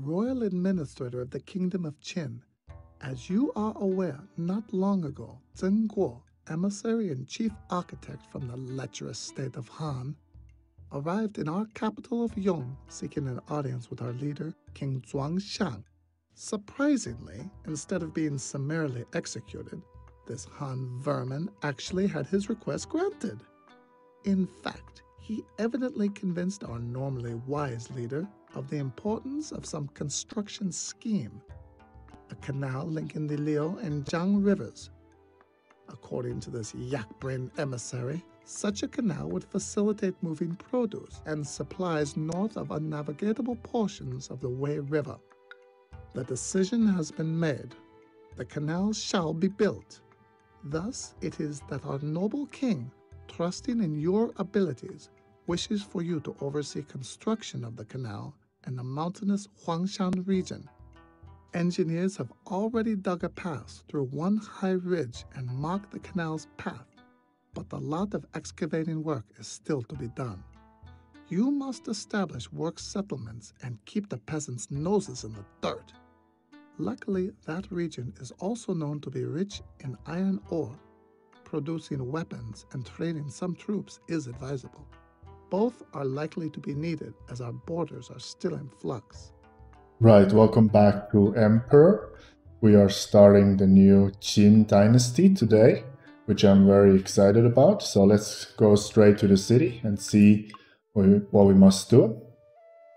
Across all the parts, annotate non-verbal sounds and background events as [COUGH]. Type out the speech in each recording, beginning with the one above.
Royal Administrator of the Kingdom of Qin. As you are aware, not long ago, Zheng Guo, emissary and chief architect from the lecherous state of Han, arrived in our capital of Yong seeking an audience with our leader, King Zhuangxiang. Surprisingly, instead of being summarily executed, this Han vermin actually had his request granted. In fact, he evidently convinced our normally wise leader of the importance of some construction scheme a canal linking the Liu and Jiang rivers. According to this yak brain emissary, such a canal would facilitate moving produce and supplies north of unnavigatable portions of the Wei River. The decision has been made. The canal shall be built. Thus, it is that our noble king, trusting in your abilities, wishes for you to oversee construction of the canal in the mountainous Huangshan region. Engineers have already dug a pass through one high ridge and marked the canal's path, but the lot of excavating work is still to be done. You must establish work settlements and keep the peasants' noses in the dirt. Luckily, that region is also known to be rich in iron ore. Producing weapons and training some troops is advisable. Both are likely to be needed as our borders are still in flux. Right, welcome back to Emperor. We are starting the new Qin dynasty today, which I'm very excited about. So let's go straight to the city and see what we must do.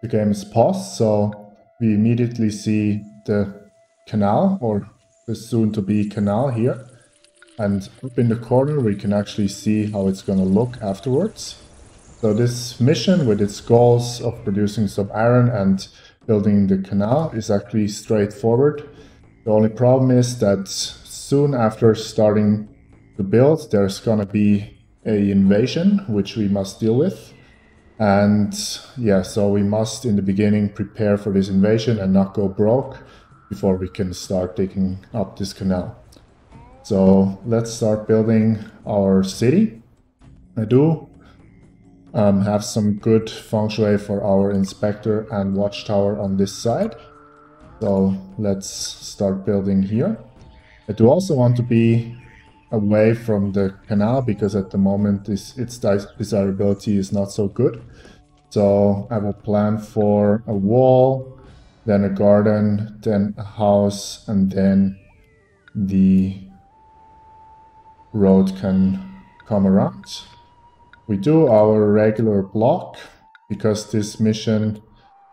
The game is paused, so we immediately see the canal or the soon to be canal here. And up in the corner, we can actually see how it's going to look afterwards. So this mission with its goals of producing some iron and building the canal is actually straightforward. The only problem is that soon after starting to build, there's gonna be a invasion, which we must deal with. And yeah, so we must in the beginning prepare for this invasion and not go broke before we can start digging up this canal. So let's start building our city. I do um, have some good feng shui for our inspector and watchtower on this side. So let's start building here. I do also want to be away from the canal because at the moment this, its desirability is not so good. So I will plan for a wall, then a garden, then a house, and then the road can come around we do our regular block because this mission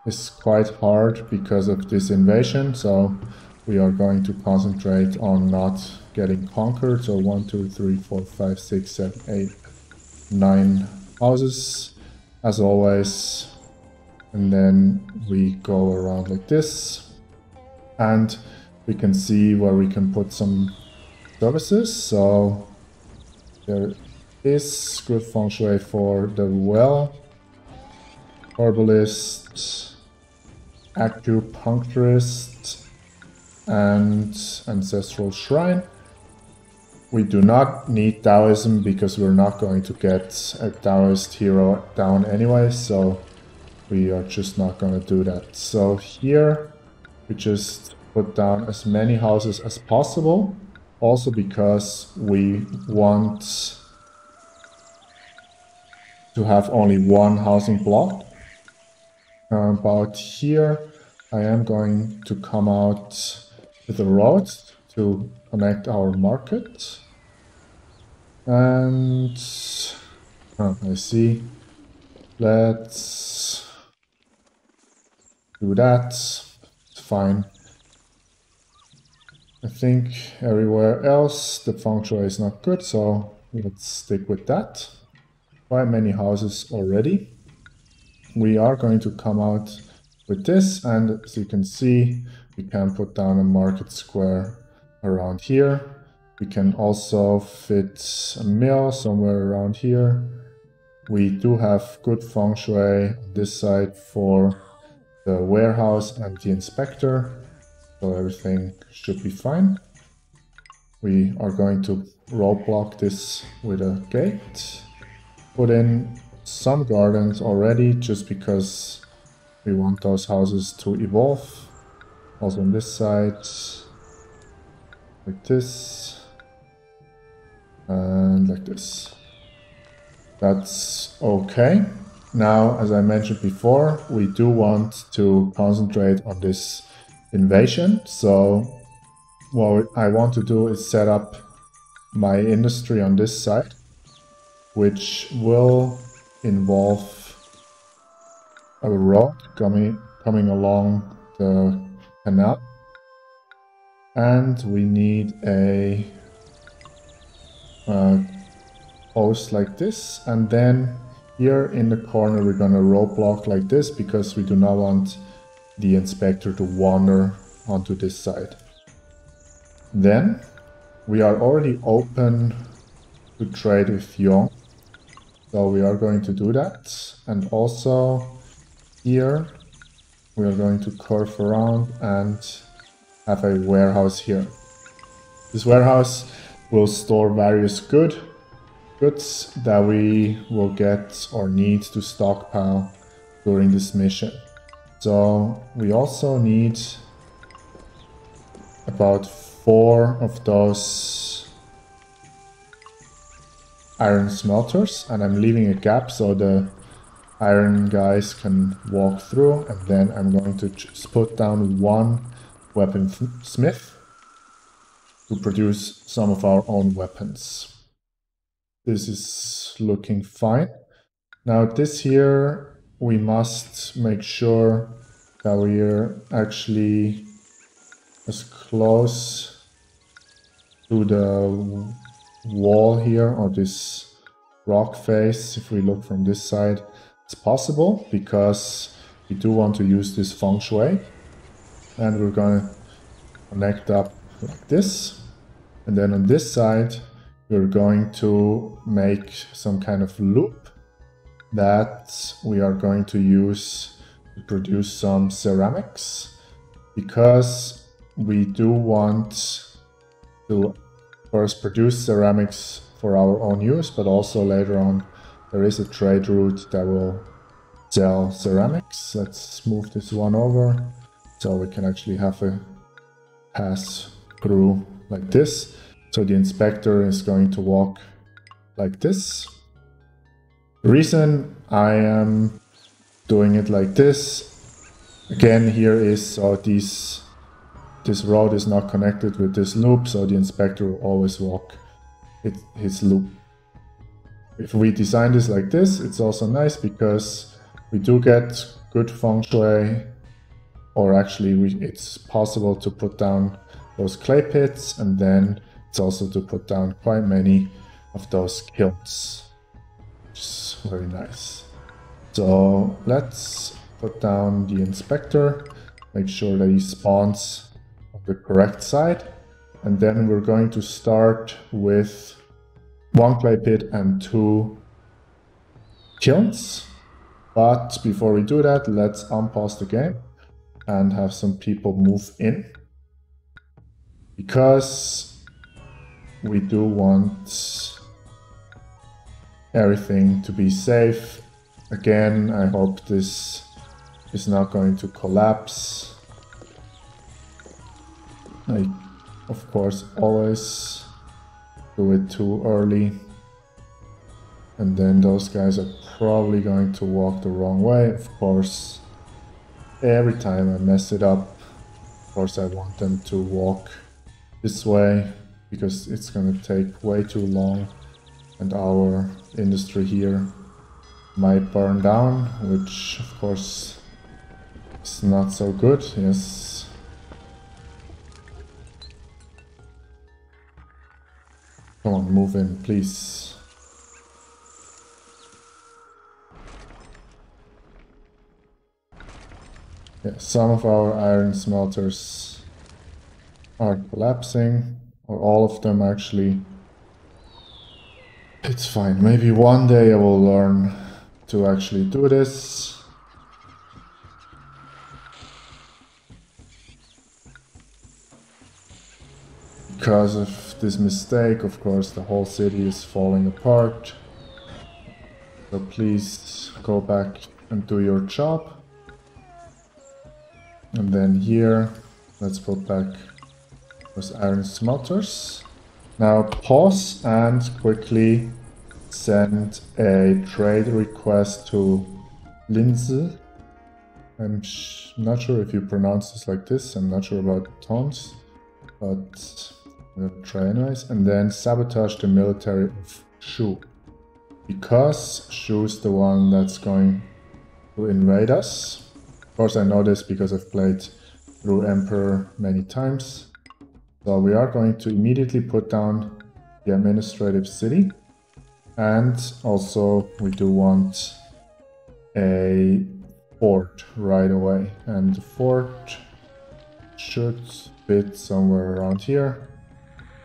is quite hard because of this invasion. So we are going to concentrate on not getting conquered. So one, two, three, four, five, six, seven, eight, nine houses as always. And then we go around like this. And we can see where we can put some services. So there is good feng shui for the well. Herbalist, acupuncturist, and ancestral shrine. We do not need Taoism because we're not going to get a Taoist hero down anyway, so we are just not going to do that. So here we just put down as many houses as possible, also because we want to have only one housing block. About here, I am going to come out with a road to connect our market. And oh, I see. Let's do that. It's fine. I think everywhere else the shui is not good, so let's stick with that quite many houses already. We are going to come out with this and as you can see we can put down a market square around here. We can also fit a mill somewhere around here. We do have good feng shui on this side for the warehouse and the inspector, so everything should be fine. We are going to roadblock this with a gate put in some gardens already just because we want those houses to evolve. Also on this side, like this, and like this. That's okay. Now, as I mentioned before, we do want to concentrate on this invasion. So what I want to do is set up my industry on this side, which will involve a road coming, coming along the canal. And we need a, a post like this. And then here in the corner, we're going to roadblock like this because we do not want the inspector to wander onto this side. Then we are already open to trade with Yong. So we are going to do that. And also here we are going to curve around and have a warehouse here. This warehouse will store various good goods that we will get or need to stockpile during this mission. So we also need about four of those iron smelters and I'm leaving a gap so the iron guys can walk through and then I'm going to put down one weapon smith to produce some of our own weapons. This is looking fine. Now this here we must make sure that we're actually as close to the wall here or this rock face if we look from this side it's possible because we do want to use this feng shui. And we're gonna connect up like this. And then on this side we're going to make some kind of loop that we are going to use to produce some ceramics because we do want to first produce ceramics for our own use, but also later on there is a trade route that will sell ceramics. Let's move this one over so we can actually have a pass through like this. So the inspector is going to walk like this the reason I am doing it like this, again here is so these, this road is not connected with this loop, so the inspector will always walk his loop. If we design this like this, it's also nice because we do get good feng shui, or actually we, it's possible to put down those clay pits, and then it's also to put down quite many of those kilns which is very nice. So let's put down the inspector, make sure that he spawns the correct side. And then we're going to start with one clay pit and two kilns. But before we do that, let's unpause the game and have some people move in. Because we do want everything to be safe. Again, I hope this is not going to collapse. I, of course, always do it too early. And then those guys are probably going to walk the wrong way. Of course, every time I mess it up, of course I want them to walk this way because it's going to take way too long and our industry here might burn down, which of course is not so good, yes. Come on, move in, please. Yeah, some of our iron smelters are collapsing, or all of them actually. It's fine. Maybe one day I will learn to actually do this. Because of this mistake, of course, the whole city is falling apart. So please go back and do your job. And then here, let's put back those iron smelters. Now pause and quickly send a trade request to Linzi. I'm not sure if you pronounce this like this. I'm not sure about tones, but try anyways. And then sabotage the military of Shu. Because Shu is the one that's going to invade us. Of course, I know this because I've played through Emperor many times. So we are going to immediately put down the administrative city. And also we do want a fort right away. And the fort should fit somewhere around here.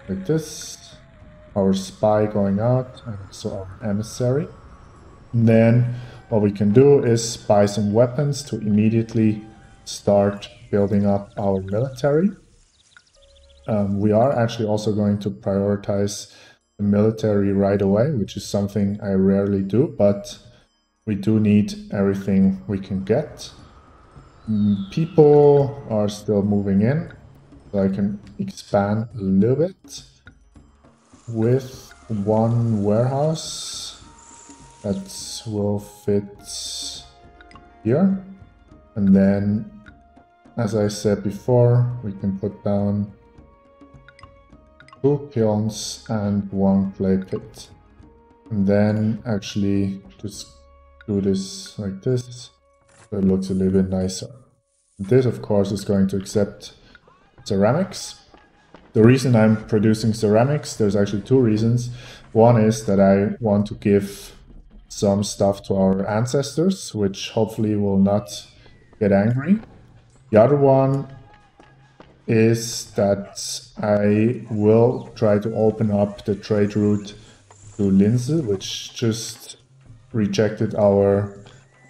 Like this. Our spy going out and so our emissary. And then what we can do is buy some weapons to immediately start building up our military. Um, we are actually also going to prioritize the military right away, which is something I rarely do, but we do need everything we can get. Mm, people are still moving in, so I can expand a little bit with one warehouse that will fit here. And then, as I said before, we can put down two kilns and one clay pit. And then actually just do this like this, so it looks a little bit nicer. This, of course, is going to accept ceramics. The reason I'm producing ceramics, there's actually two reasons. One is that I want to give some stuff to our ancestors, which hopefully will not get angry. The other one is that I will try to open up the trade route to Linzi, which just rejected our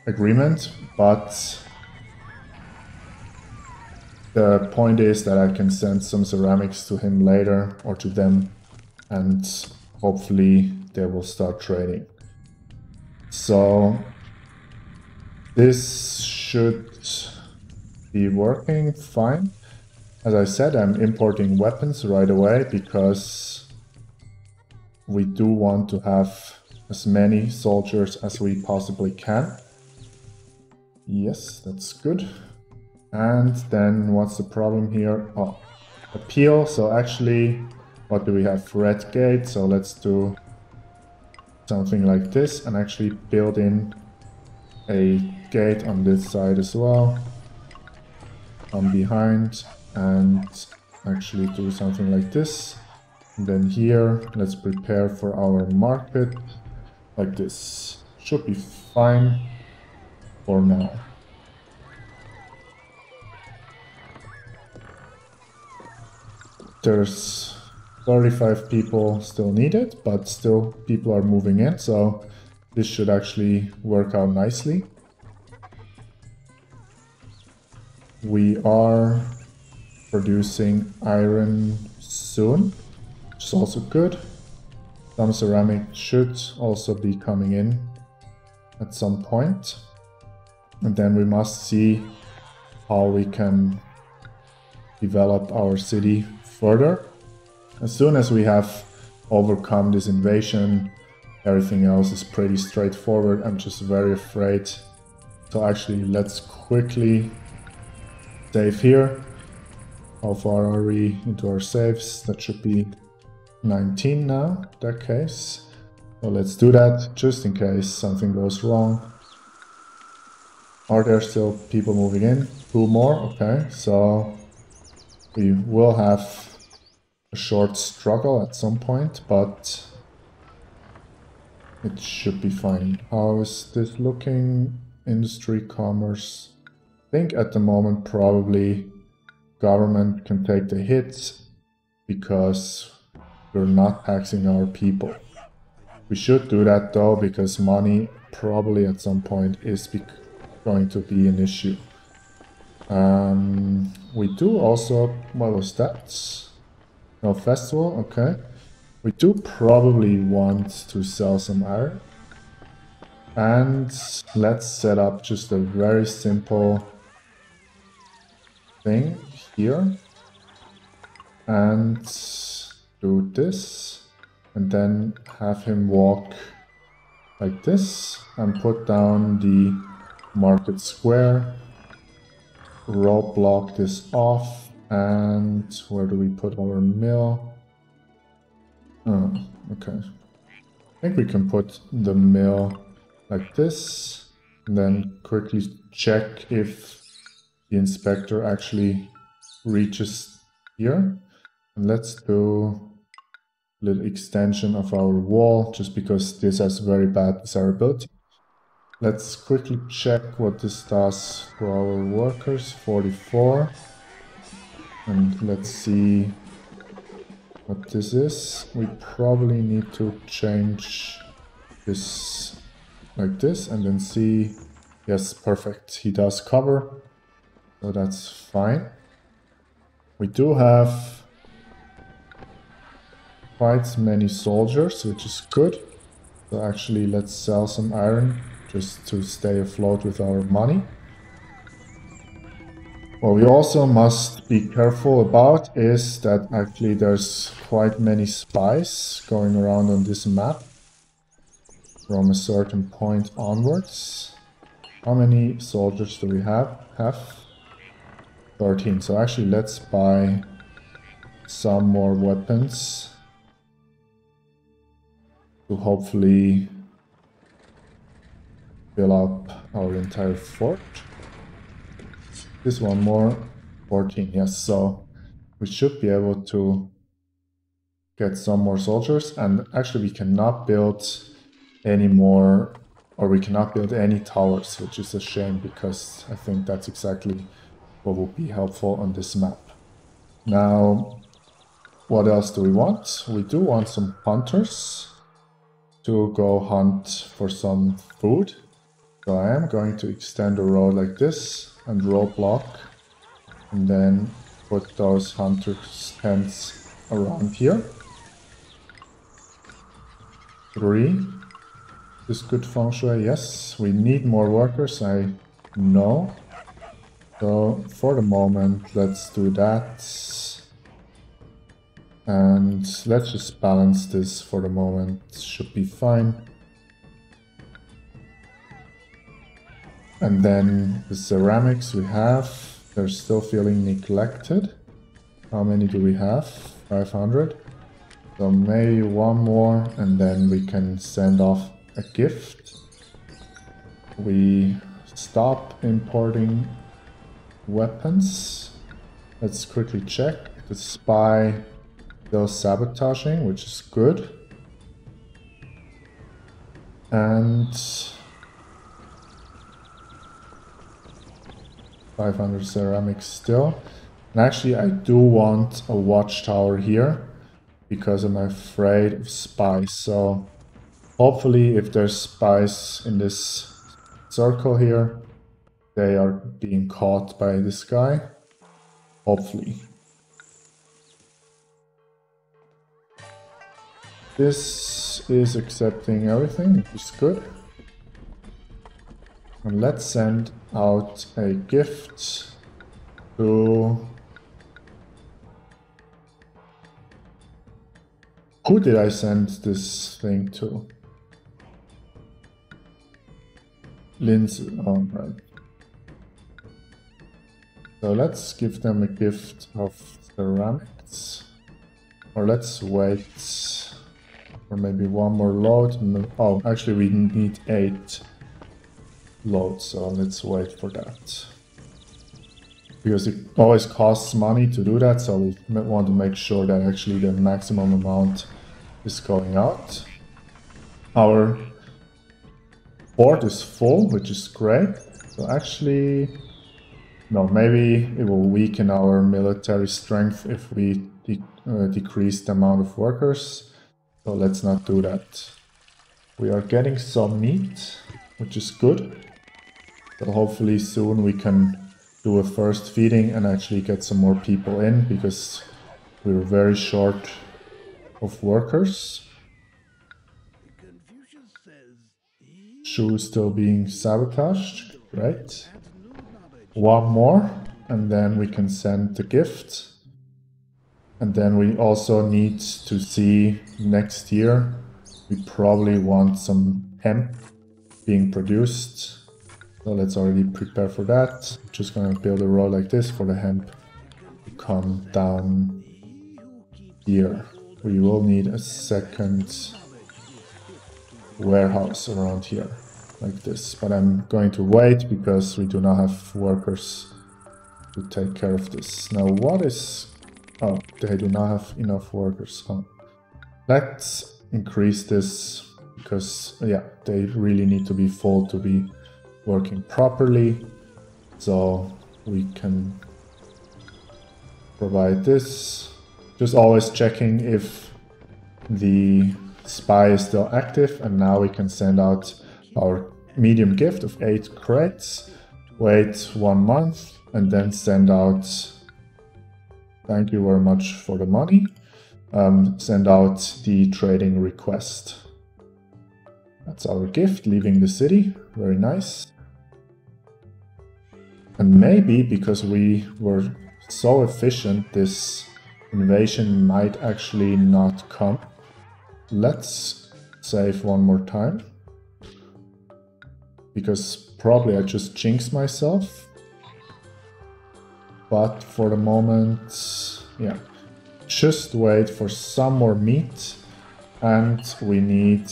agreement, but the point is that I can send some ceramics to him later or to them and hopefully they will start trading. So this should be working fine. As I said, I'm importing weapons right away because we do want to have as many soldiers as we possibly can. Yes, that's good. And then what's the problem here? Oh, appeal. So actually, what do we have? Red gate. So let's do something like this and actually build in a gate on this side as well. On behind and actually do something like this. And then here, let's prepare for our market like this. Should be fine for now. There's 35 people still needed, but still people are moving in, so this should actually work out nicely. We are producing iron soon, which is also good. Some ceramic should also be coming in at some point. And then we must see how we can develop our city further. As soon as we have overcome this invasion, everything else is pretty straightforward. I'm just very afraid. So actually, let's quickly save here how far are we into our saves? That should be 19 now, that case. Well, let's do that, just in case something goes wrong. Are there still people moving in? Two more, okay. So we will have a short struggle at some point, but it should be fine. How is this looking? Industry, commerce. I think at the moment probably government can take the hits because we're not taxing our people. We should do that though because money probably at some point is going to be an issue. Um, we do also, what was that? No festival, okay. We do probably want to sell some iron. And let's set up just a very simple thing here and do this and then have him walk like this and put down the market square roadblock this off and where do we put our mill oh okay I think we can put the mill like this and then quickly check if the inspector actually reaches here and let's do a little extension of our wall just because this has very bad desirability Let's quickly check what this does for our workers. 44. And let's see what this is. We probably need to change this like this and then see. Yes, perfect. He does cover. So that's fine. We do have quite many soldiers, which is good. So actually, let's sell some iron just to stay afloat with our money. What we also must be careful about is that actually there's quite many spies going around on this map from a certain point onwards. How many soldiers do we have? Have 13. So actually let's buy some more weapons to hopefully fill up our entire fort. This one more, 14, yes, so we should be able to get some more soldiers and actually we cannot build any more or we cannot build any towers which is a shame because I think that's exactly what would be helpful on this map. Now what else do we want? We do want some hunters to go hunt for some food so I am going to extend the road like this and roadblock and then put those hunters tents around here. Three. This good feng shui, yes. We need more workers, I know. So for the moment, let's do that. And let's just balance this for the moment, should be fine. And then the ceramics we have, they're still feeling neglected. How many do we have? 500. So maybe one more and then we can send off a gift. We stop importing weapons. Let's quickly check. The spy still sabotaging, which is good. And 500 ceramics still. And actually I do want a watchtower here because I'm afraid of spies. So hopefully if there's spies in this circle here, they are being caught by this guy. Hopefully. This is accepting everything, which is good. And let's send out a gift to... Who did I send this thing to? Linzi, oh right. So let's give them a gift of ceramics. Or let's wait for maybe one more load. Oh, actually we need eight load, so let's wait for that. Because it always costs money to do that, so we want to make sure that actually the maximum amount is going out. Our board is full, which is great. So actually, no, maybe it will weaken our military strength if we de uh, decrease the amount of workers. So let's not do that. We are getting some meat, which is good. So hopefully soon we can do a first feeding and actually get some more people in because we're very short of workers. Shu is still being sabotaged. Right. One more. and then we can send the gift. And then we also need to see next year, we probably want some hemp being produced. So let's already prepare for that. Just gonna build a row like this for the hemp to come down here. We will need a second warehouse around here like this. But I'm going to wait because we do not have workers to take care of this. Now what is... Oh, they do not have enough workers. Let's increase this because, yeah, they really need to be full to be working properly. So we can provide this. Just always checking if the spy is still active and now we can send out our medium gift of 8 crates, wait one month and then send out thank you very much for the money, um, send out the trading request. That's our gift, leaving the city, very nice. And maybe because we were so efficient, this invasion might actually not come. Let's save one more time. Because probably I just jinxed myself. But for the moment, yeah. Just wait for some more meat. And we need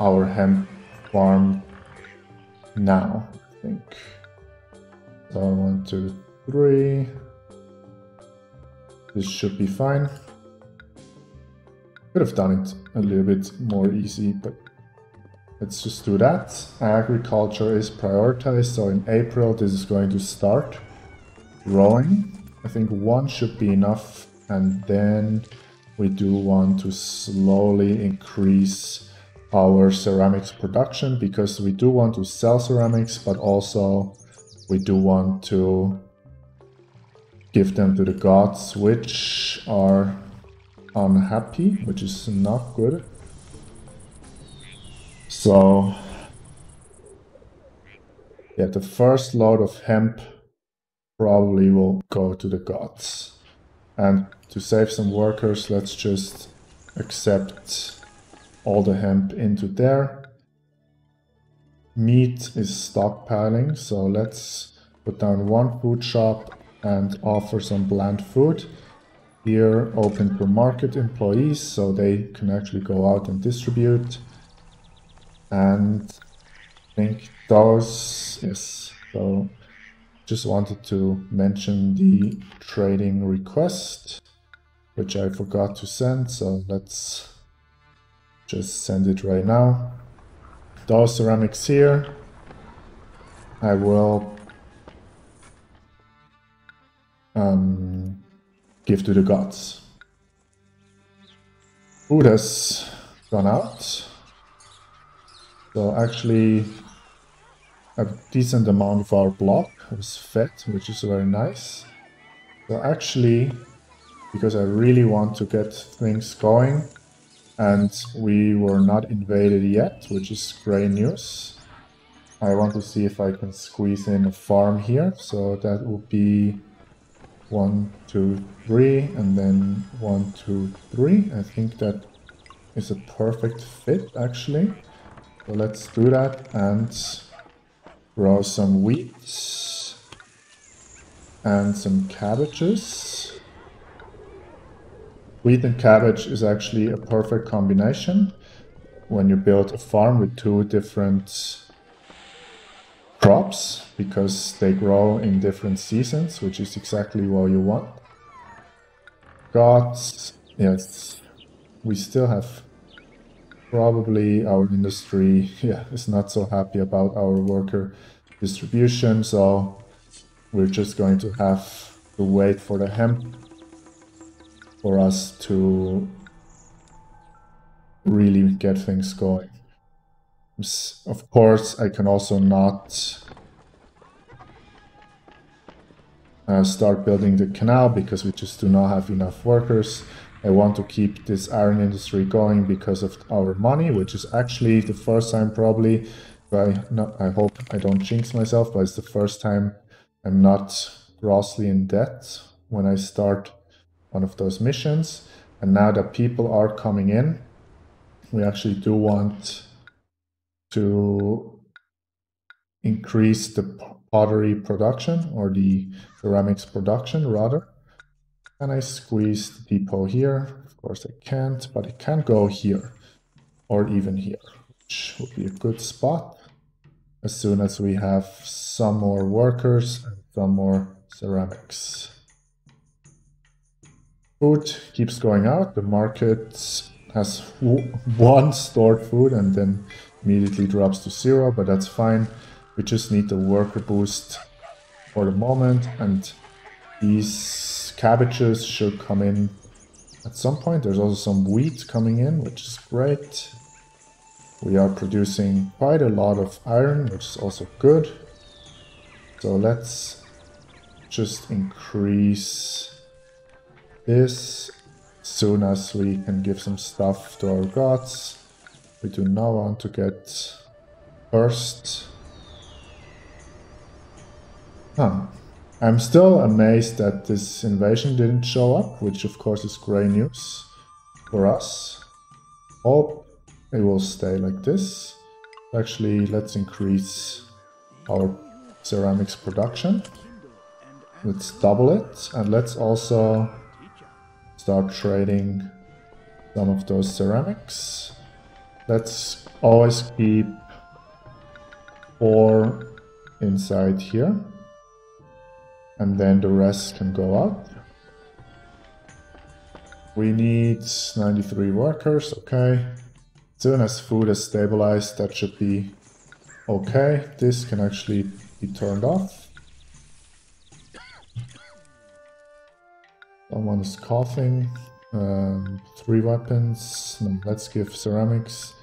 our hemp farm now, I think. So one, two, three. This should be fine. Could have done it a little bit more easy, but let's just do that. Agriculture is prioritized, so in April this is going to start growing. I think one should be enough, and then we do want to slowly increase our ceramics production because we do want to sell ceramics, but also we do want to give them to the gods, which are unhappy, which is not good. So, yeah, the first load of hemp probably will go to the gods. And to save some workers, let's just accept all the hemp into there. Meat is stockpiling, so let's put down one food shop and offer some bland food. Here, open for market employees, so they can actually go out and distribute. And I think those, yes, so just wanted to mention the trading request, which I forgot to send, so let's just send it right now. Those ceramics here, I will um, give to the gods. Food has gone out. So actually a decent amount of our block was fed, which is very nice. So actually, because I really want to get things going, and we were not invaded yet, which is great news. I want to see if I can squeeze in a farm here, so that would be one, two, three, and then one, two, three. I think that is a perfect fit, actually. So let's do that and grow some wheat and some cabbages. Wheat and cabbage is actually a perfect combination when you build a farm with two different crops because they grow in different seasons, which is exactly what you want. Got, yes, we still have probably our industry, [LAUGHS] yeah, is not so happy about our worker distribution, so we're just going to have to wait for the hemp for us to really get things going. Of course, I can also not uh, start building the canal because we just do not have enough workers. I want to keep this iron industry going because of our money, which is actually the first time probably, I, no, I hope I don't jinx myself, but it's the first time I'm not grossly in debt when I start one of those missions. And now that people are coming in, we actually do want to increase the pottery production or the ceramics production rather. And I squeeze the depot here. Of course I can't, but it can go here or even here, which would be a good spot as soon as we have some more workers and some more ceramics. Food keeps going out. The market has one stored food and then immediately drops to zero, but that's fine. We just need the worker boost for the moment and these cabbages should come in at some point. There's also some wheat coming in, which is great. We are producing quite a lot of iron, which is also good. So let's just increase this soon as we can give some stuff to our gods. We do now want to get first. Huh. I'm still amazed that this invasion didn't show up, which of course is great news for us. Hope it will stay like this. Actually, let's increase our ceramics production. Let's double it and let's also start trading some of those ceramics. Let's always keep four inside here and then the rest can go out. We need 93 workers, okay soon as food is stabilized, that should be okay. This can actually be turned off. Someone is coughing. Um, three weapons. Let's give ceramics.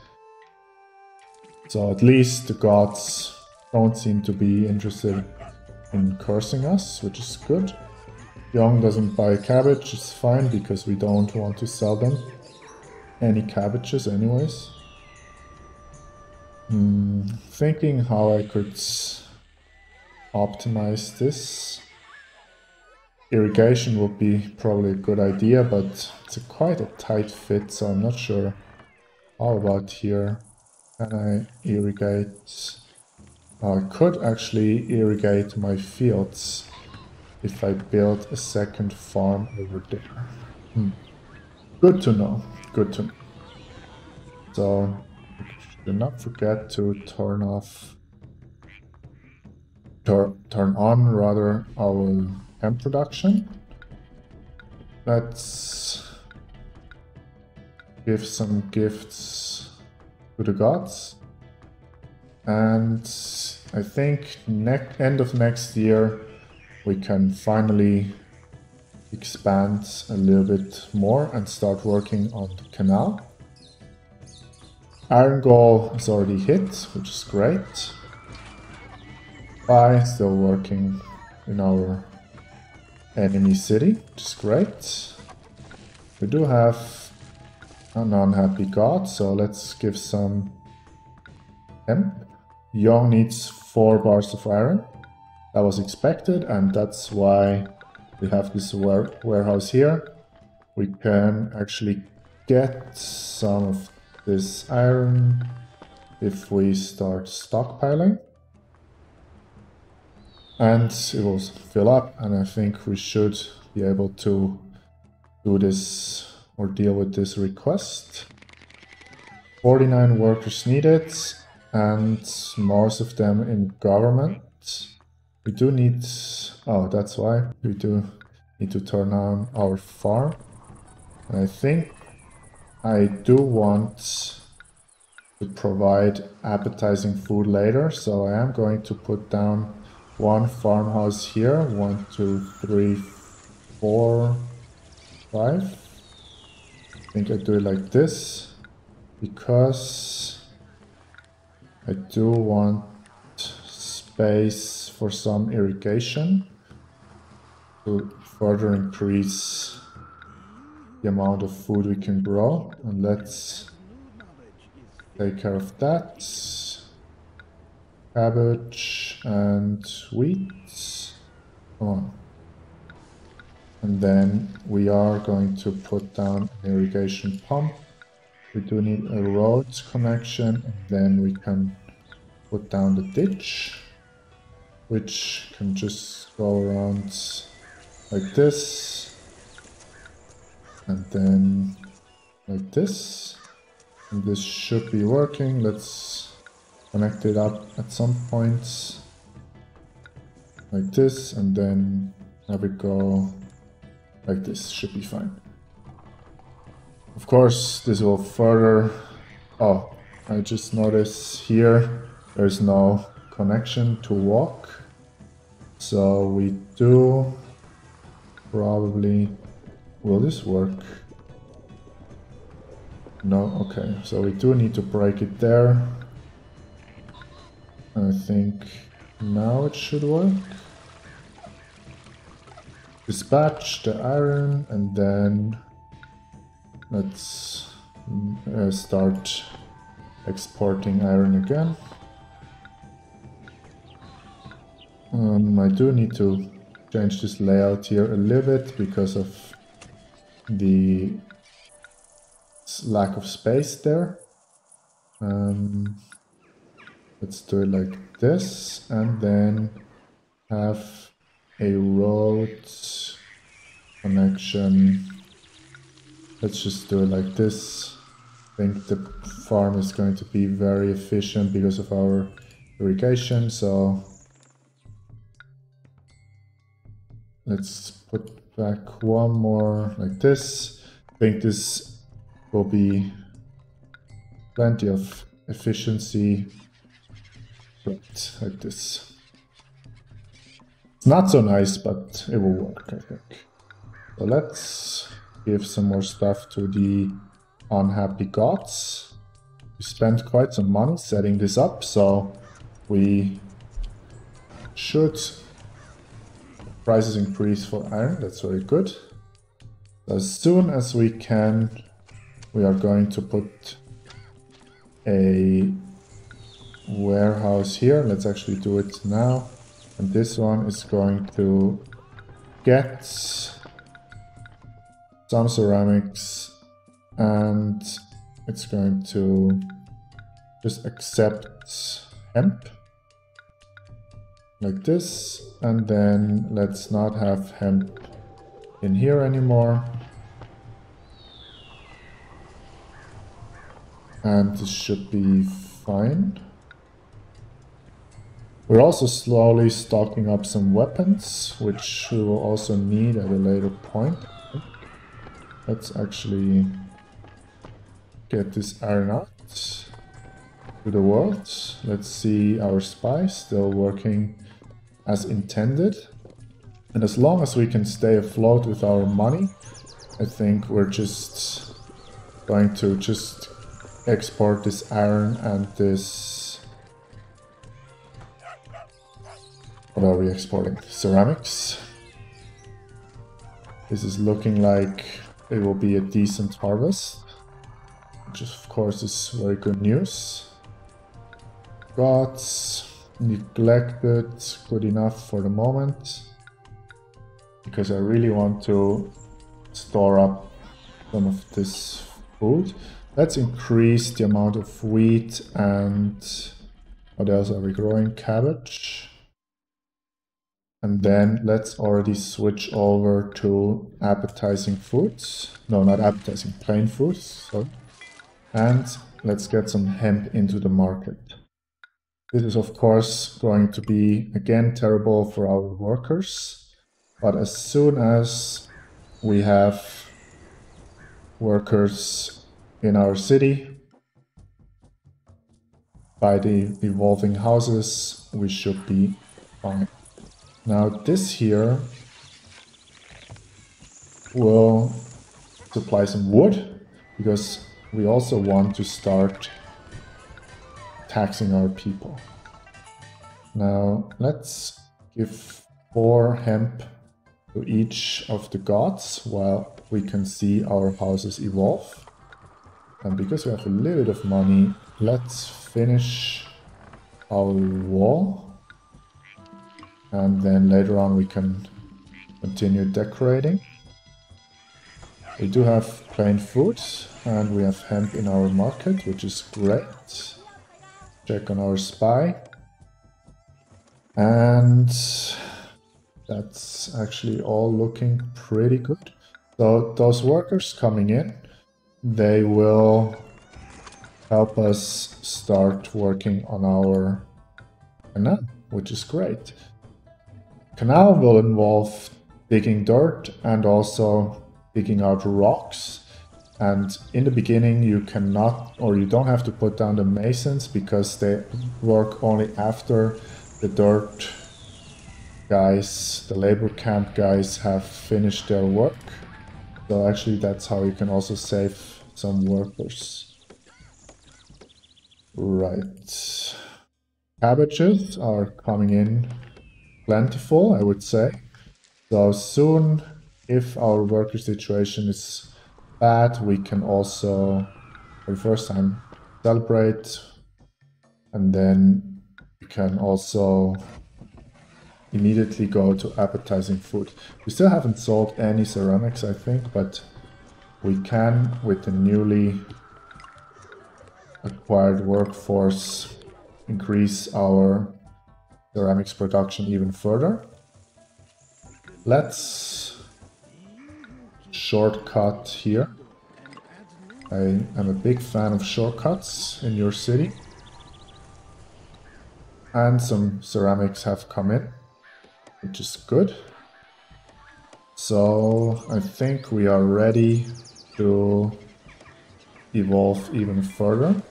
So at least the gods don't seem to be interested in cursing us, which is good. Yong doesn't buy cabbage, it's fine because we don't want to sell them any cabbages anyways. Hmm, thinking how I could optimize this. Irrigation would be probably a good idea, but it's a quite a tight fit, so I'm not sure. How about here? Can I irrigate? I could actually irrigate my fields if I build a second farm over there. Hmm. Good to know. Good to know. So, do not forget to turn off, tur turn on rather our hemp production. Let's give some gifts to the gods. And I think end of next year we can finally expand a little bit more and start working on the canal. Iron Goal is already hit, which is great. Spy still working in our enemy city, which is great. We do have an unhappy god, so let's give some hemp. Yong needs 4 bars of iron. That was expected, and that's why we have this ware warehouse here. We can actually get some of this iron if we start stockpiling. And it will fill up, and I think we should be able to do this or deal with this request. 49 workers needed, and most of them in government. We do need... Oh, that's why. We do need to turn on our farm. And I think I do want to provide appetizing food later, so I am going to put down one farmhouse here. One, two, three, four, five. I think I do it like this because I do want space for some irrigation to further increase the amount of food we can grow and let's take care of that. Cabbage and wheat. Come on. And then we are going to put down an irrigation pump. We do need a road connection. And then we can put down the ditch, which can just go around like this. And then like this. And this should be working. Let's connect it up at some points like this and then have it go like this should be fine. Of course, this will further... Oh, I just noticed here there's no connection to walk. So we do probably... Will this work? No, okay. So we do need to break it there. I think now it should work. Dispatch the iron and then let's uh, start exporting iron again. Um, I do need to change this layout here a little bit because of the lack of space there. Um, let's do it like this and then have a road connection. Let's just do it like this. I think the farm is going to be very efficient because of our irrigation, so let's put back one more like this. I think this will be plenty of efficiency right like this. It's not so nice but it will work i think. So let's give some more stuff to the unhappy gods. We spent quite some money setting this up so we should prices increase for iron. That's very good. As soon as we can we are going to put a warehouse here. Let's actually do it now. And this one is going to get some ceramics and it's going to just accept hemp like this and then let's not have hemp in here anymore and this should be fine. We're also slowly stocking up some weapons, which we will also need at a later point. Let's actually get this iron out to the world. Let's see our spies still working as intended. And as long as we can stay afloat with our money, I think we're just going to just export this iron and this... What are we exporting? Ceramics. This is looking like it will be a decent harvest. Which of course is very good news. Gods neglected, good enough for the moment. Because I really want to store up some of this food. Let's increase the amount of wheat and what else are we growing? Cabbage. And then let's already switch over to appetizing foods. No, not appetizing, plain foods. Sorry. And let's get some hemp into the market. This is of course going to be again terrible for our workers. But as soon as we have workers in our city. By the evolving houses, we should be fine. Now this here will supply some wood, because we also want to start taxing our people. Now let's give four hemp to each of the gods while we can see our houses evolve. And because we have a little bit of money, let's finish our wall. And then later on we can continue decorating. We do have plain food and we have hemp in our market, which is great. Check on our spy. And that's actually all looking pretty good. So those workers coming in, they will help us start working on our canal, which is great. Canal will involve digging dirt and also digging out rocks. And in the beginning, you cannot or you don't have to put down the masons because they work only after the dirt guys, the labor camp guys have finished their work. So actually that's how you can also save some workers. Right. Cabbages are coming in plentiful, I would say. So soon, if our worker situation is bad, we can also, for the first time, celebrate. And then we can also immediately go to appetizing food. We still haven't sold any ceramics, I think, but we can with the newly acquired workforce increase our ceramics production even further. Let's shortcut here. I am a big fan of shortcuts in your city. And some ceramics have come in which is good. So I think we are ready to evolve even further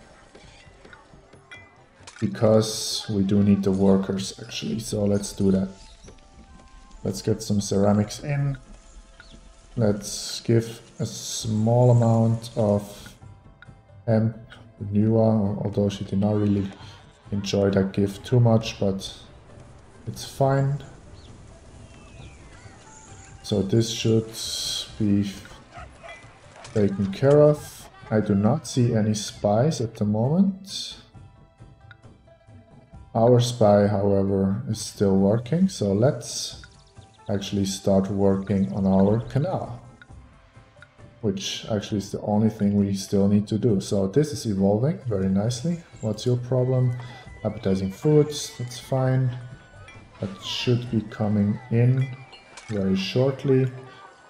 because we do need the workers actually so let's do that let's get some ceramics in let's give a small amount of hemp Nuwa, although she did not really enjoy that gift too much but it's fine so this should be taken care of. I do not see any spies at the moment. Our spy, however, is still working, so let's actually start working on our canal. Which actually is the only thing we still need to do. So this is evolving very nicely. What's your problem? Appetizing foods, that's fine. That should be coming in very shortly.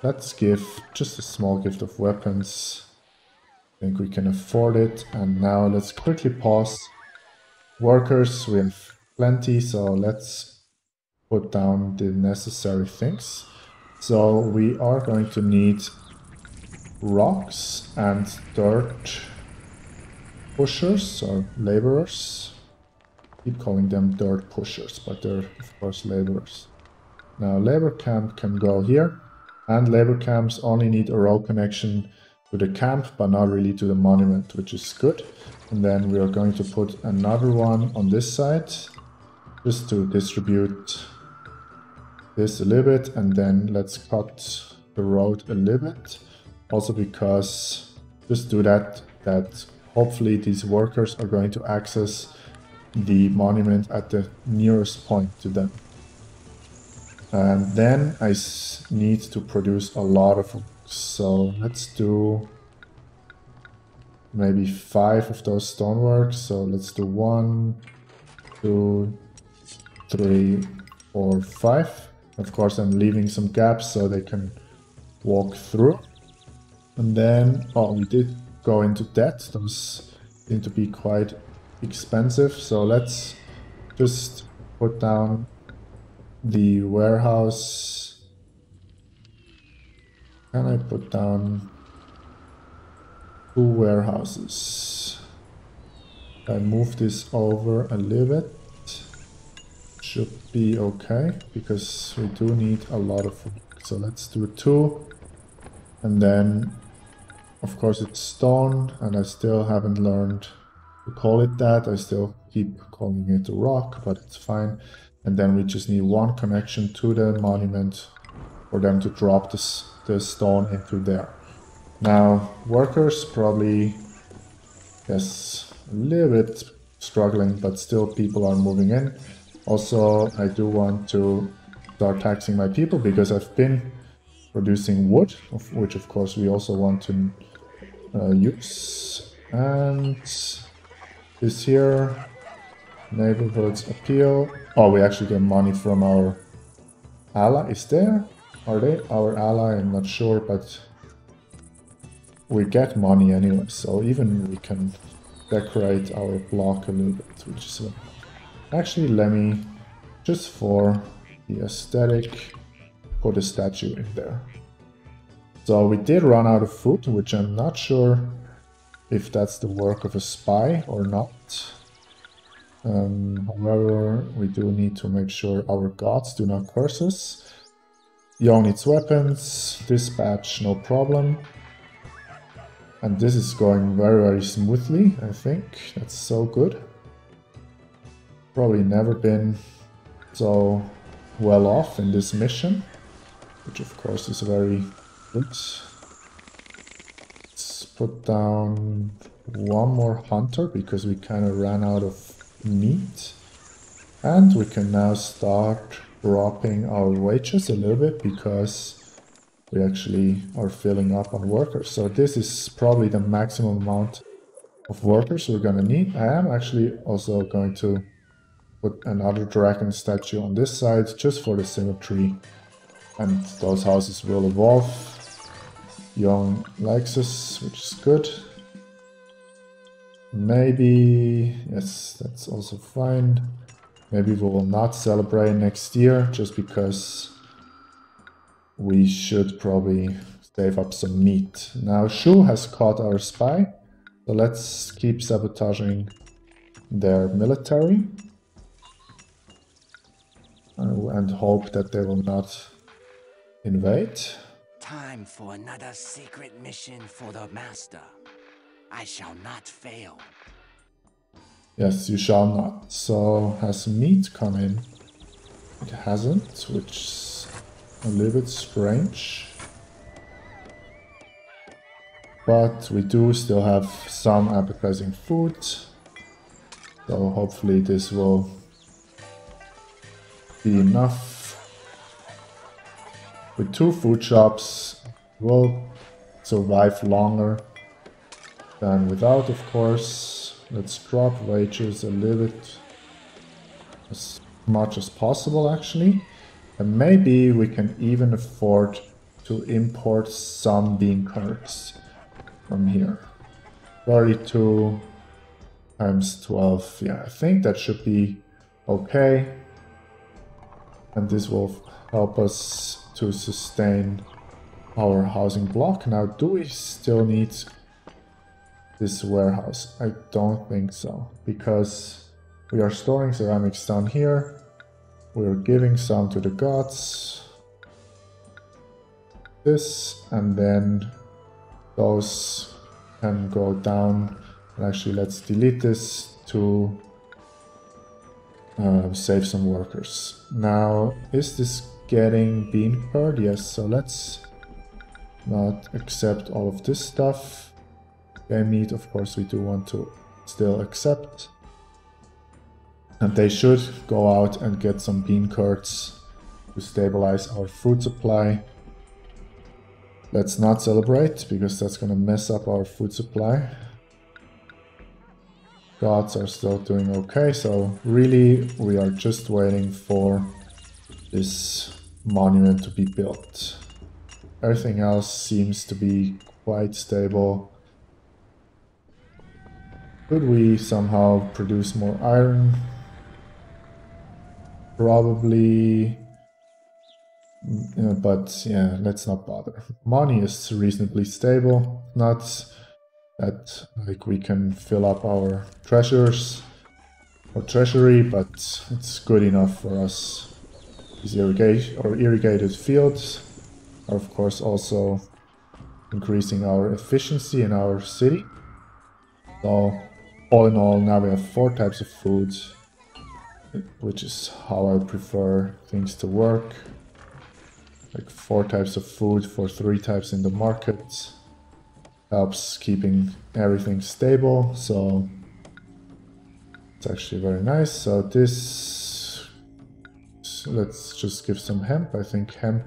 Let's give just a small gift of weapons. I think we can afford it. And now let's quickly pause. Workers, we have plenty, so let's put down the necessary things. So we are going to need rocks and dirt pushers or laborers. keep calling them dirt pushers, but they're of course laborers. Now labor camp can go here and labor camps only need a road connection to the camp but not really to the monument which is good. And then we are going to put another one on this side just to distribute this a little bit and then let's cut the road a little bit also because just do that that hopefully these workers are going to access the monument at the nearest point to them. And then I need to produce a lot of so let's do maybe five of those stoneworks. So let's do one, two, three, four, five. Of course, I'm leaving some gaps so they can walk through. And then, oh, we did go into debt. Those seem to be quite expensive. So let's just put down the warehouse. Can I put down two warehouses? I move this over a little bit. Should be okay because we do need a lot of food. So let's do two. And then, of course, it's stone, and I still haven't learned to call it that. I still keep calling it a rock, but it's fine and then we just need one connection to the monument for them to drop this, the stone into there. Now, workers probably, yes, a little bit struggling, but still people are moving in. Also, I do want to start taxing my people because I've been producing wood, which of course we also want to uh, use. And this here, neighborhoods appeal. Oh, we actually get money from our ally. Is there? Are they our ally? I'm not sure, but we get money anyway. So even we can decorate our block a little bit, which is actually let me just for the aesthetic put a statue in there. So we did run out of food, which I'm not sure if that's the work of a spy or not. Um, however, we do need to make sure our gods do not curse us. Yong needs weapons, dispatch, no problem. And this is going very, very smoothly, I think. That's so good. Probably never been so well off in this mission, which of course is very good. Let's put down one more hunter because we kind of ran out of meat. And we can now start dropping our wages a little bit because we actually are filling up on workers. So this is probably the maximum amount of workers we're going to need. I am actually also going to put another dragon statue on this side just for the symmetry. And those houses will evolve. Young Lexus, which is good. Maybe, yes, that's also fine. Maybe we will not celebrate next year just because we should probably save up some meat. Now Shu has caught our spy, so let's keep sabotaging their military. And hope that they will not invade. Time for another secret mission for the Master. I shall not fail. Yes, you shall not. So, has meat come in? It hasn't, which is a little bit strange. But we do still have some appetizing food. So hopefully this will be enough. With two food shops, we'll survive longer than without, of course. Let's drop wages a little bit as much as possible, actually. And maybe we can even afford to import some bean curds from here. 32 times 12. Yeah, I think that should be okay. And this will help us to sustain our housing block. Now, do we still need this warehouse? I don't think so, because we are storing ceramics down here. We're giving some to the gods. This, and then those can go down. And actually, let's delete this to uh, save some workers. Now, is this getting bean curd? Yes, so let's not accept all of this stuff. Game meat, of course, we do want to still accept. And they should go out and get some bean curds to stabilize our food supply. Let's not celebrate, because that's gonna mess up our food supply. Gods are still doing okay, so really we are just waiting for this monument to be built. Everything else seems to be quite stable. Could we somehow produce more iron? probably but yeah let's not bother. Money is reasonably stable. Not that like we can fill up our treasures or treasury but it's good enough for us. These or irrigated fields are of course also increasing our efficiency in our city. So all in all now we have four types of foods which is how I prefer things to work. Like four types of food for three types in the market. Helps keeping everything stable, so it's actually very nice. So this, let's just give some hemp. I think hemp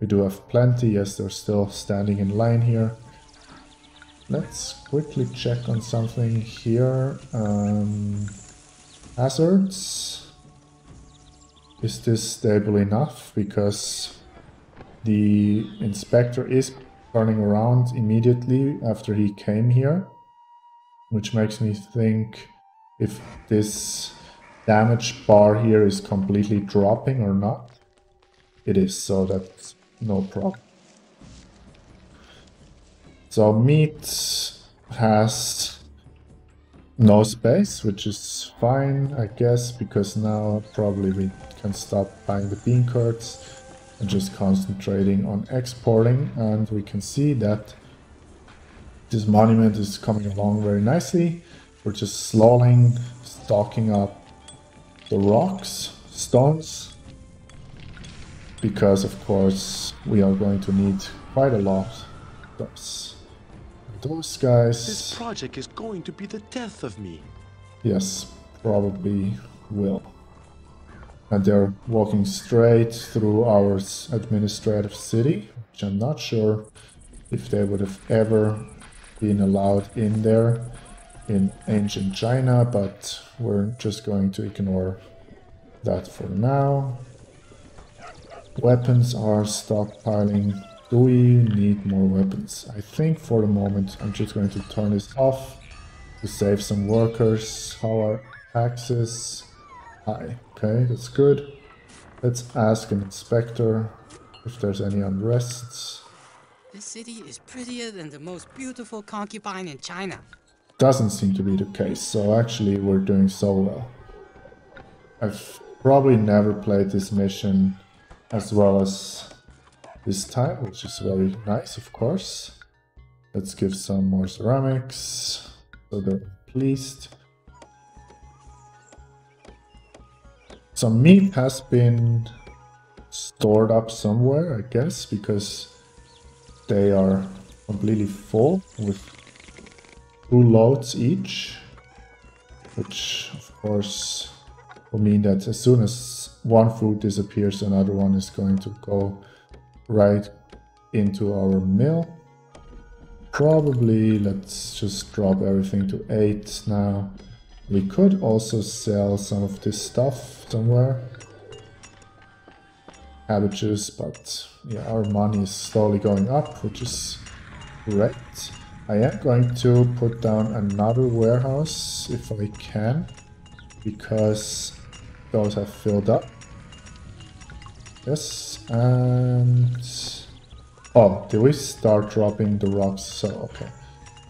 We do have plenty. Yes, they're still standing in line here. Let's quickly check on something here. Um, hazards. Is this stable enough? Because the inspector is turning around immediately after he came here. Which makes me think if this damage bar here is completely dropping or not. It is, so that's no problem. So meat has no space, which is fine, I guess, because now probably we can stop buying the bean curds and just concentrating on exporting. And we can see that this monument is coming along very nicely. We're just slowing, stocking up the rocks, stones, because of course we are going to need quite a lot of those. Those guys... This project is going to be the death of me. Yes, probably will. And they're walking straight through our administrative city, which I'm not sure if they would have ever been allowed in there in ancient China, but we're just going to ignore that for now. Weapons are stockpiling. Do we need more weapons? I think for the moment I'm just going to turn this off to save some workers. How are taxes? High. Okay, that's good. Let's ask an inspector if there's any unrests. This city is prettier than the most beautiful concubine in China doesn't seem to be the case, so actually we're doing so well. I've probably never played this mission as well as this time, which is very nice, of course. Let's give some more ceramics, so they're pleased. Some meat has been stored up somewhere, I guess, because they are completely full with two loads each, which of course will mean that as soon as one food disappears, another one is going to go right into our mill. Probably let's just drop everything to 8 now. We could also sell some of this stuff somewhere. Cabbages, but yeah, our money is slowly going up, which is great. I am going to put down another warehouse if I can, because those have filled up. Yes, and... Oh, did we start dropping the rocks? So, okay.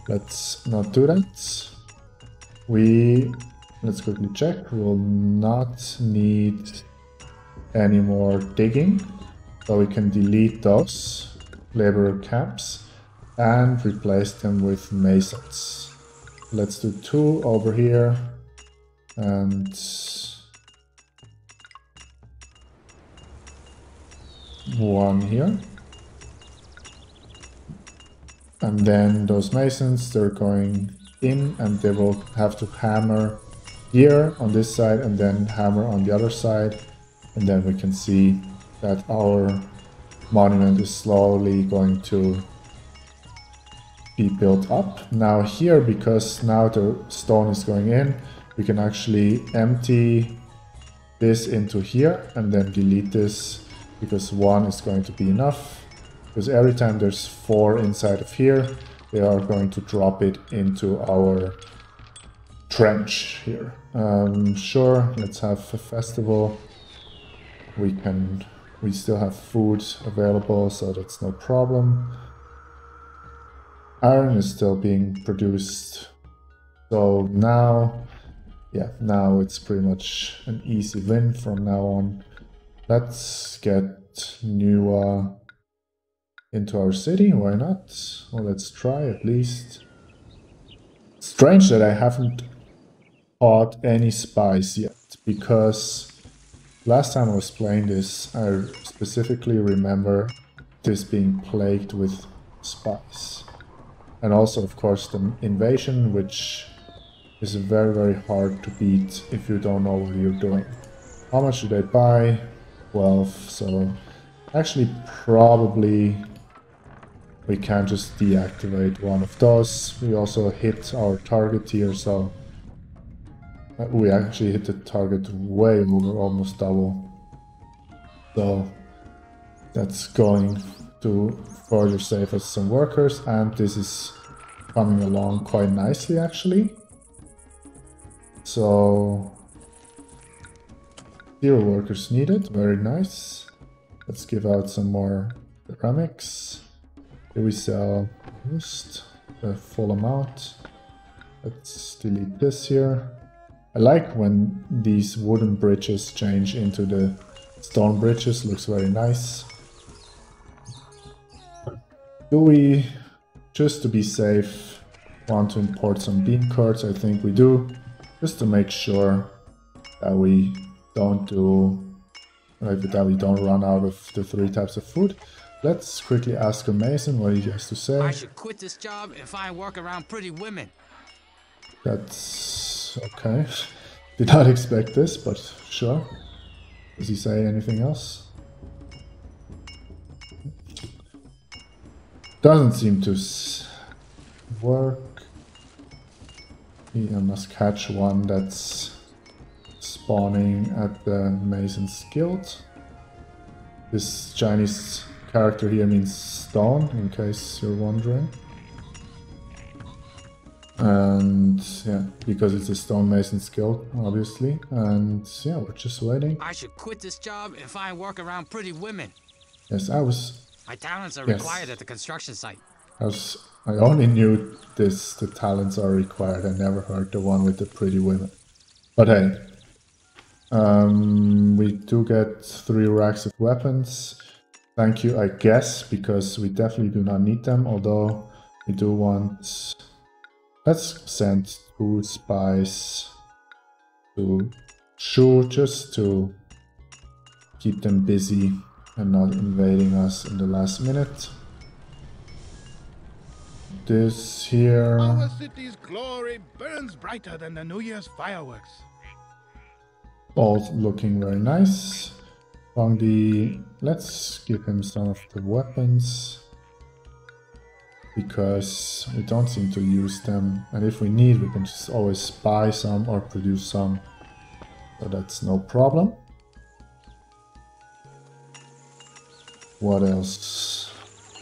Let's not do that. We... Let's quickly check. We'll not need any more digging. So we can delete those laborer caps and replace them with masons. Let's do two over here and one here. And then those masons, they're going in and they will have to hammer here on this side and then hammer on the other side. And then we can see that our monument is slowly going to be built up. Now here, because now the stone is going in, we can actually empty this into here and then delete this because one is going to be enough. Because every time there's four inside of here, they are going to drop it into our trench here. Um, sure, let's have a festival. We can, we still have food available, so that's no problem iron is still being produced. So now, yeah, now it's pretty much an easy win from now on. Let's get Nuwa into our city, why not? Well, let's try at least. Strange that I haven't caught any spies yet, because last time I was playing this, I specifically remember this being plagued with spies and also of course the invasion which is very very hard to beat if you don't know what you're doing. How much did I buy? 12, so Actually, probably we can just deactivate one of those. We also hit our target here, so uh, we actually hit the target way over, almost double. So that's going to further save us some workers, and this is coming along quite nicely actually. So zero workers needed, very nice. Let's give out some more ceramics. Here we sell boost, the full amount. Let's delete this here. I like when these wooden bridges change into the stone bridges, looks very nice. Do we, just to be safe, want to import some bean curds? I think we do, just to make sure that we don't do, uh, like, that we don't run out of the three types of food. Let's quickly ask a mason what he has to say. I should quit this job if I work around pretty women. That's okay. [LAUGHS] Did not expect this, but sure. Does he say anything else? Doesn't seem to work. Yeah, must catch one that's spawning at the Mason's Guild. This Chinese character here means stone, in case you're wondering. And yeah, because it's a stonemason skill, obviously. And yeah, we're just waiting. I should quit this job if I work around pretty women. Yes, I was. My talents are Yes. required at the construction site. I was. I only knew this. The talents are required. I never heard the one with the pretty women. But hey, um, we do get three racks of weapons. Thank you, I guess, because we definitely do not need them. Although we do want. Let's send two spies to Shu just to keep them busy and not invading us in the last minute. This here. Our city's glory burns brighter than the New Year's fireworks. All looking very nice. The let's give him some of the weapons because we don't seem to use them, and if we need, we can just always buy some or produce some, so that's no problem. What else?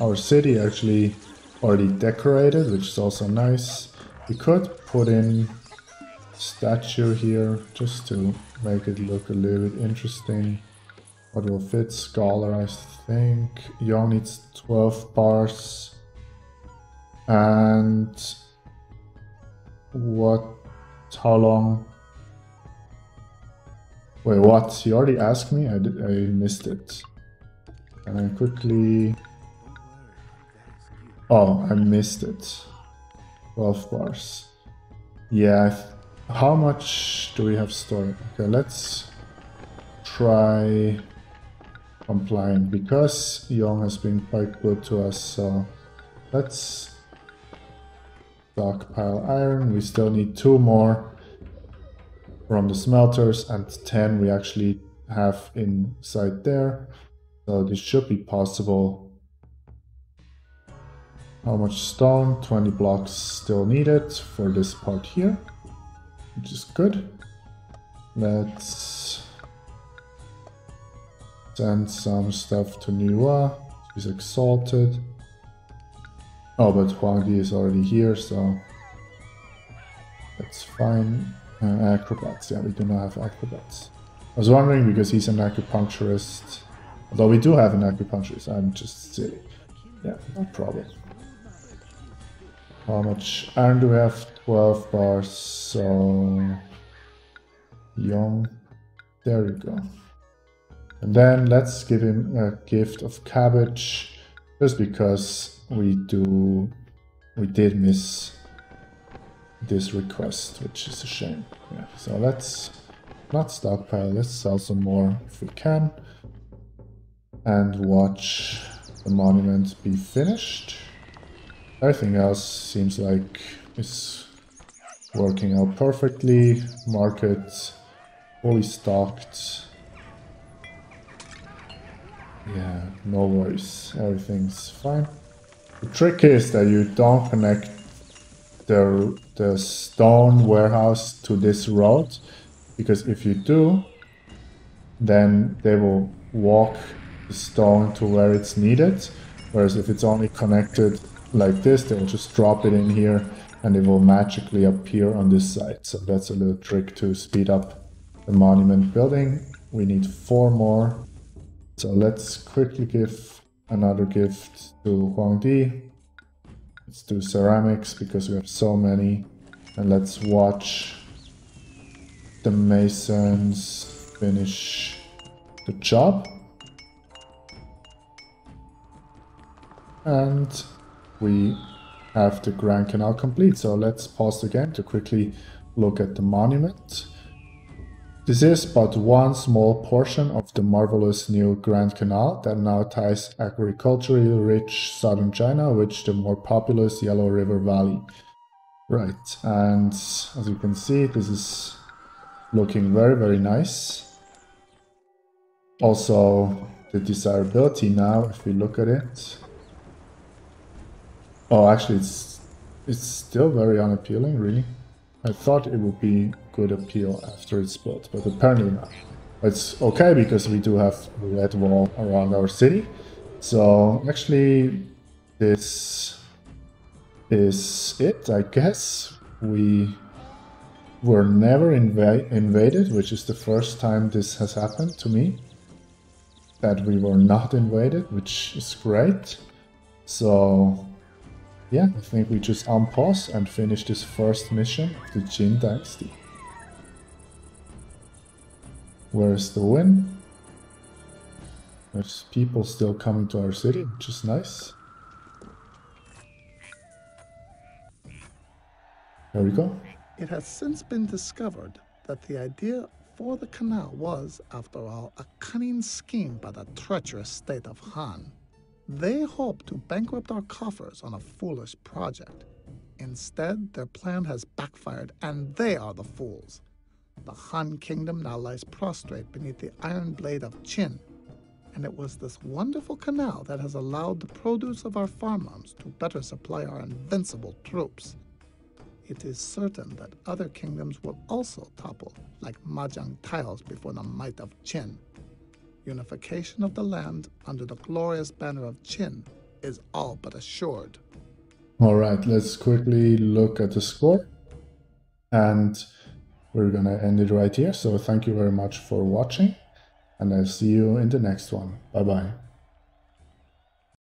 Our city actually already decorated, which is also nice. We could put in statue here just to make it look a little bit interesting. What will fit? Scholar, I think. Yong needs 12 bars. And what? How long? Wait, what? He already asked me? I, did, I missed it. And I quickly... Oh, I missed it. 12 bars. Yeah, how much do we have stored? Okay, let's try complying because Yong has been quite good to us. So let's stockpile iron. We still need two more from the smelters and 10 we actually have inside there. So this should be possible. How much stone? 20 blocks still needed for this part here which is good. Let's send some stuff to Nuwa. He's exalted. Oh, but Huangdi is already here, so that's fine. Uh, acrobats, yeah, we do not have acrobats. I was wondering because he's an acupuncturist. Although we do have an acupuncturist, I'm just silly. Yeah, no problem. How much iron do we have? 12 bars, so... Yong. There we go. And then let's give him a gift of cabbage, just because we do... We did miss this request, which is a shame. Yeah, so let's not stockpile, let's sell some more if we can. And watch the monument be finished. Everything else seems like it's working out perfectly. Market fully stocked. Yeah, no worries. Everything's fine. The trick is that you don't connect the, the stone warehouse to this road because if you do, then they will walk the stone to where it's needed. Whereas if it's only connected like this, they will just drop it in here and it will magically appear on this side. So that's a little trick to speed up the monument building. We need four more. So let's quickly give another gift to Huangdi. Let's do ceramics because we have so many. And let's watch the masons finish the job. And we have the Grand Canal complete. So let's pause again to quickly look at the monument. This is but one small portion of the marvelous new Grand Canal that now ties agriculturally rich southern China with the more populous Yellow River Valley. Right, and as you can see, this is looking very, very nice. Also, the desirability now, if we look at it. Oh, actually, it's it's still very unappealing, really. I thought it would be good appeal after it's built, but apparently not. It's okay because we do have a red wall around our city. So actually, this is it, I guess. We were never inv invaded, which is the first time this has happened to me that we were not invaded, which is great. So yeah, I think we just unpause and finish this first mission the Qin Dynasty. Where's the win? There's people still coming to our city, which is nice. There we go. It has since been discovered that the idea for the canal was, after all, a cunning scheme by the treacherous state of Han. They hoped to bankrupt our coffers on a foolish project. Instead, their plan has backfired, and they are the fools. The Han kingdom now lies prostrate beneath the iron blade of Qin, and it was this wonderful canal that has allowed the produce of our farmlands to better supply our invincible troops it is certain that other kingdoms will also topple like mahjong tiles before the might of Qin. Unification of the land under the glorious banner of Qin is all but assured. All right, let's quickly look at the score. And we're going to end it right here. So thank you very much for watching. And I'll see you in the next one. Bye bye.